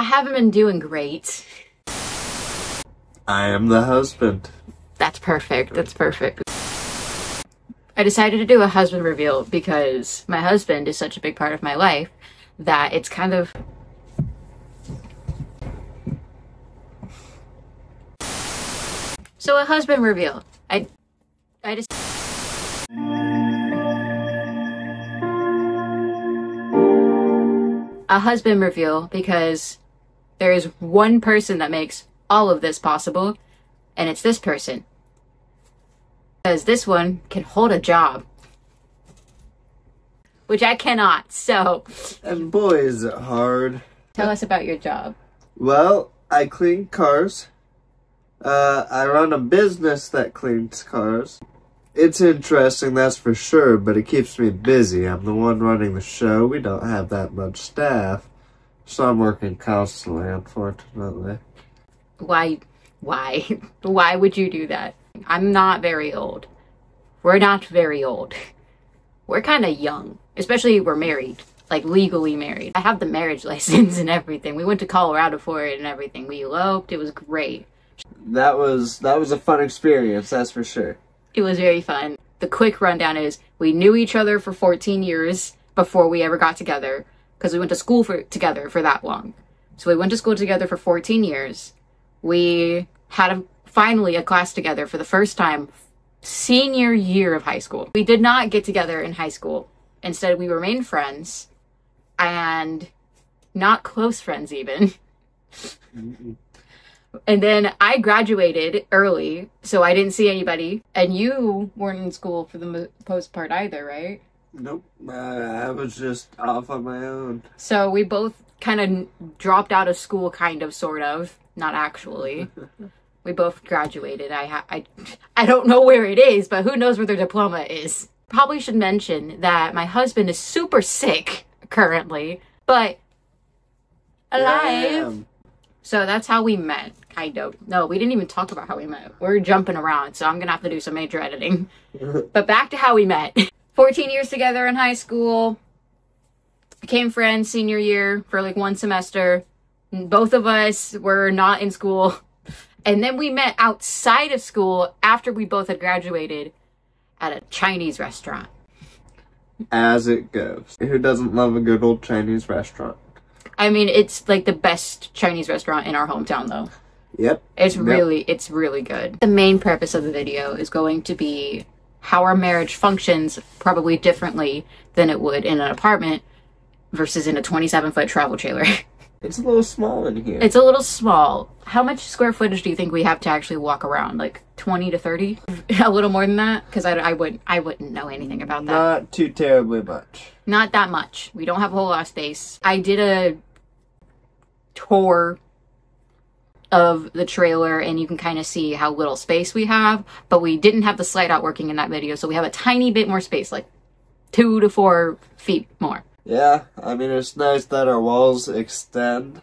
I haven't been doing great. I am the husband. That's perfect. That's perfect. I decided to do a husband reveal because my husband is such a big part of my life that it's kind of So a husband reveal. I I just a husband reveal because there is one person that makes all of this possible and it's this person. Because this one can hold a job. Which I cannot. So, And boy, is it hard. tell us about your job. Well, I clean cars. Uh, I run a business that cleans cars. It's interesting, that's for sure, but it keeps me busy. I'm the one running the show. We don't have that much staff. So I'm working constantly, unfortunately. Why why? why would you do that? I'm not very old. We're not very old. We're kind of young, especially we're married, like legally married. I have the marriage license and everything. We went to Colorado for it and everything. We eloped. It was great. That was that was a fun experience, that's for sure. It was very fun. The quick rundown is we knew each other for 14 years before we ever got together because we went to school for together for that long. So we went to school together for 14 years. We had a, finally a class together for the first time senior year of high school. We did not get together in high school. Instead, we remained friends and not close friends even. And then I graduated early, so I didn't see anybody. And you weren't in school for the mo- post part either, right? Nope. Uh, I was just off on my own. So we both kind of dropped out of school, kind of, sort of, not actually. we both graduated. I ha- I I don't know where it is, but who knows where their diploma is. Probably should mention that my husband is super sick currently, but alive. So that's how we met, kind of. No, we didn't even talk about how we met. We're jumping around, so I'm gonna have to do some major editing. but back to how we met. 14 years together in high school. Became friends senior year for like one semester. Both of us were not in school. And then we met outside of school after we both had graduated at a Chinese restaurant. As it goes. Who doesn't love a good old Chinese restaurant? I mean, it's like the best Chinese restaurant in our hometown, though. Yep. It's Yep. really, it's really good. The main purpose of the video is going to be how our marriage functions probably differently than it would in an apartment versus in a 27 foot travel trailer. It's a little small in here. it's a little small. How much square footage do you think we have to actually walk around? Like 20 to 30? a little more than that? Because I, I, would, I wouldn't know anything about that. Not too terribly much. Not that much. We don't have a whole lot of space. I did a tour of the trailer and you can kind of see how little space we have, but we didn't have the slide out working in that video, so we have a tiny bit more space, like two to four feet more. Yeah, I mean it's nice that our walls extend.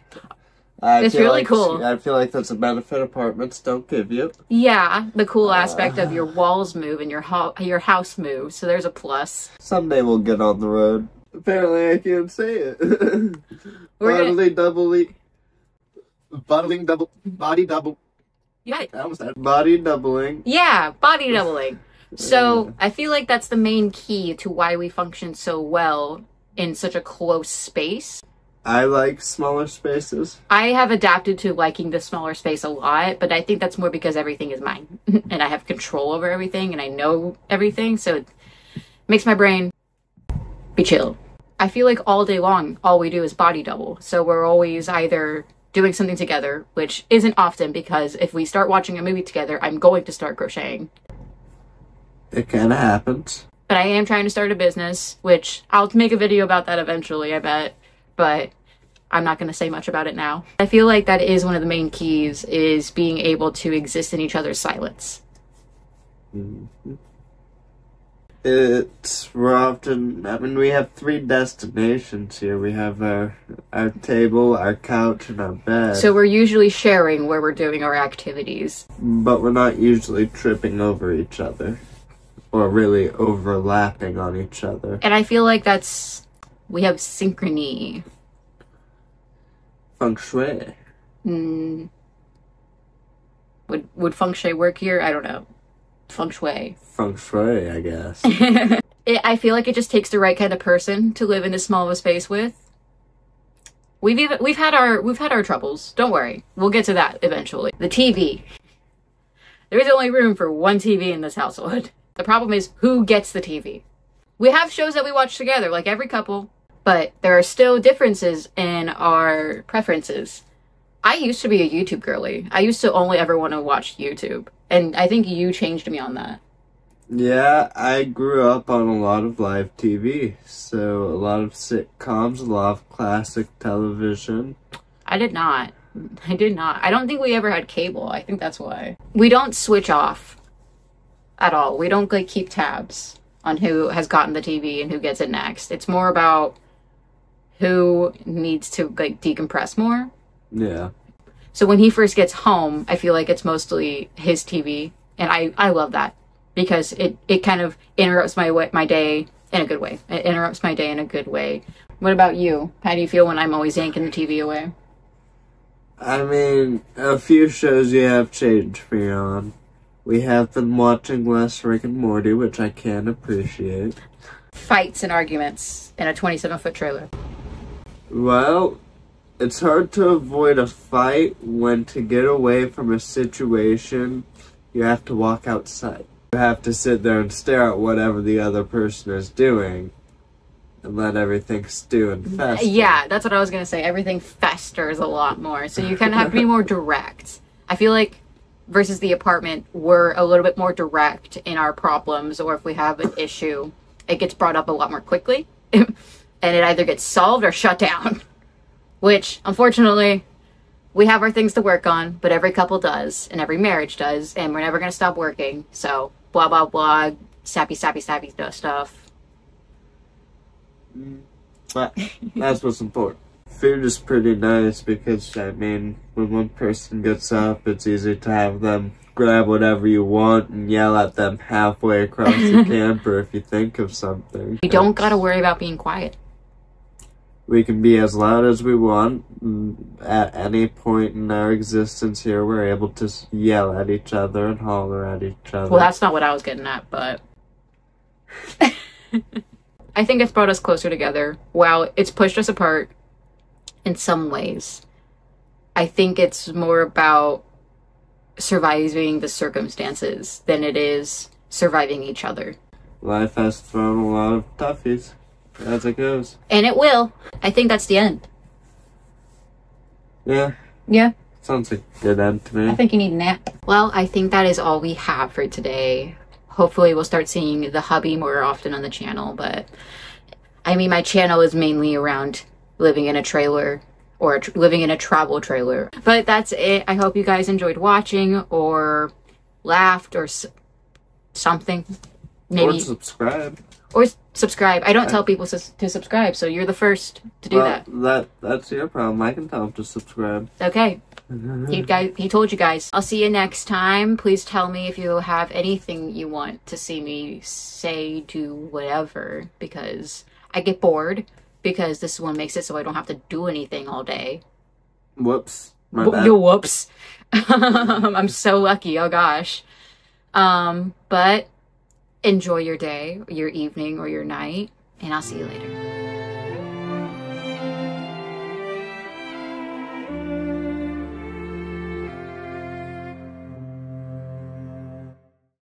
I It's really like, cool. I feel like that's a benefit apartments don't give you. Yeah, the cool uh, aspect of your walls move and your ho- your house moves, so there's a plus. Someday we'll get on the road. Apparently I can't say it. We're gonna- doubly. Bottling double. Body double. Yeah, I almost had body doubling. Yeah, body doubling. So I feel like that's the main key to why we function so well in such a close space. I like smaller spaces. I have adapted to liking the smaller space a lot, but I think that's more because everything is mine and I have control over everything and I know everything, so it makes my brain be chill. I feel like all day long, all we do is body double. So we're always either doing something together, which isn't often because if we start watching a movie together, I'm going to start crocheting. It kind of happens. but I am trying to start a business, which I'll make a video about that eventually, I bet. But I'm not going to say much about it now. I feel like that is one of the main keys is being able to exist in each other's silence. Mm-hmm. It's we're often. I mean, we have three destinations here. We have our our table, our couch, and our bed. So we're usually sharing where we're doing our activities. but we're not usually tripping over each other, or really overlapping on each other. And I feel like that's we have synchrony. Feng Shui. Mm, would would feng shui work here? I don't know. Feng shui. Feng Shui, I guess. It, I feel like it just takes the right kind of person to live in this small of a space with. We've even we've had our we've had our troubles. Don't worry, we'll get to that eventually. The TV. There is only room for one TV in this household. The problem is who gets the TV. We have shows that we watch together, like every couple, but there are still differences in our preferences. I used to be a YouTube girly. I used to only ever want to watch YouTube, and I think you changed me on that. Yeah, I grew up on a lot of live TV, so a lot of sitcoms, a lot of classic television. I did not. I did not. I don't think we ever had cable. I think that's why. We don't switch off at all. We don't like keep tabs on who has gotten the TV and who gets it next. It's more about who needs to like decompress more. Yeah. So when he first gets home, I feel like it's mostly his TV, and I I love that because it it kind of interrupts my my day in a good way. It interrupts my day in a good way. What about you? How do you feel when I'm always yanking the TV away? I mean, a few shows you have changed me on. We have been watching less Rick and Morty, which I can appreciate. Fights and arguments in a 27 foot trailer. Well, it's hard to avoid a fight when to get away from a situation, you have to walk outside. You have to sit there and stare at whatever the other person is doing and let everything stew and mm, fester. Yeah, that's what I was gonna say. Everything festers a lot more, so you kind of have to be more direct. I feel like versus the apartment, we're a little bit more direct in our problems, or if we have an issue, it gets brought up a lot more quickly, and it either gets solved or shut down. Which, unfortunately, we have our things to work on, but every couple does, and every marriage does, and we're never gonna stop working. So, blah blah blah, sappy sappy sappy stuff. Mm, but that's what's important. Food is pretty nice because, I mean, when one person gets up, it's easy to have them grab whatever you want and yell at them halfway across the camper if you think of something. You don't gotta worry about being quiet. We can be as loud as we want. Mm, at any point in our existence here, we're able to yell at each other and holler at each other. Well, that's not what I was getting at, but I think it's brought us closer together. While it's pushed us apart in some ways, I think it's more about surviving the circumstances than it is surviving each other. Life has thrown a lot of toughies as it goes. And it will. I think that's the end. Yeah, Yeah. sounds like a good end to me. I think you need a nap. Well, I think that is all we have for today. Hopefully, we'll start seeing the hubby more often on the channel. But I mean, my channel is mainly around living in a trailer or tr- living in a travel trailer. But that's it. I hope you guys enjoyed watching or laughed or s- something. Or subscribe. Or subscribe. I don't tell people to subscribe, so you're the first to do well, that. that that's your problem. I can tell them to subscribe. Okay. He guys, he told you guys. I'll see you next time. Please tell me if you have anything you want to see me say, do whatever, because I get bored. Because this one makes it so I don't have to do anything all day. Whoops. My Wh- bad. Yo, whoops. I'm so lucky. Oh gosh. Um, but enjoy your day, your evening, or your night, and I'll see you later.